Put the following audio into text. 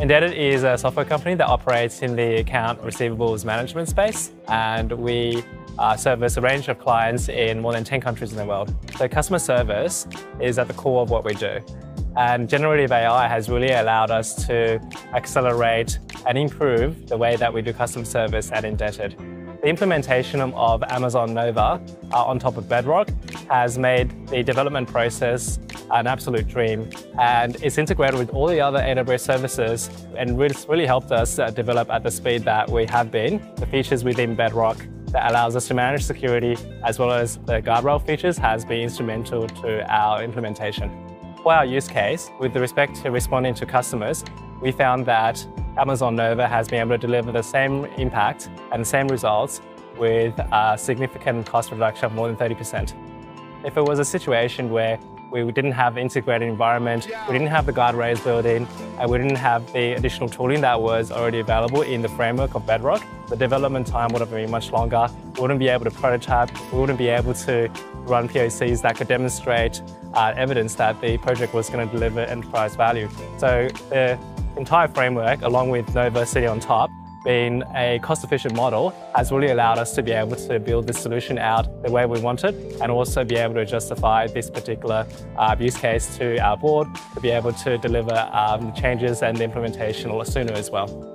Indebted is a software company that operates in the account receivables management space, and we uh, service a range of clients in more than 10 countries in the world. So customer service is at the core of what we do. And generative AI has really allowed us to accelerate and improve the way that we do customer service at Indebted. The implementation of Amazon Nova uh, on top of Bedrock has made the development process an absolute dream. And it's integrated with all the other AWS services and it's really helped us uh, develop at the speed that we have been. The features within Bedrock that allows us to manage security as well as the guardrail features has been instrumental to our implementation. For our use case, with respect to responding to customers, we found that Amazon Nova has been able to deliver the same impact and the same results with a significant cost reduction of more than 30%. If it was a situation where we didn't have integrated environment, we didn't have the guardrails built in, and we didn't have the additional tooling that was already available in the framework of Bedrock, the development time would have been much longer. We wouldn't be able to prototype, we wouldn't be able to run POCs that could demonstrate uh, evidence that the project was going to deliver enterprise value. So the entire framework, along with Nova sitting on top, being a cost-efficient model, has really allowed us to be able to build this solution out the way we wanted and also be able to justify this particular uh, use case to our board to be able to deliver um, changes and the implementation sooner as well.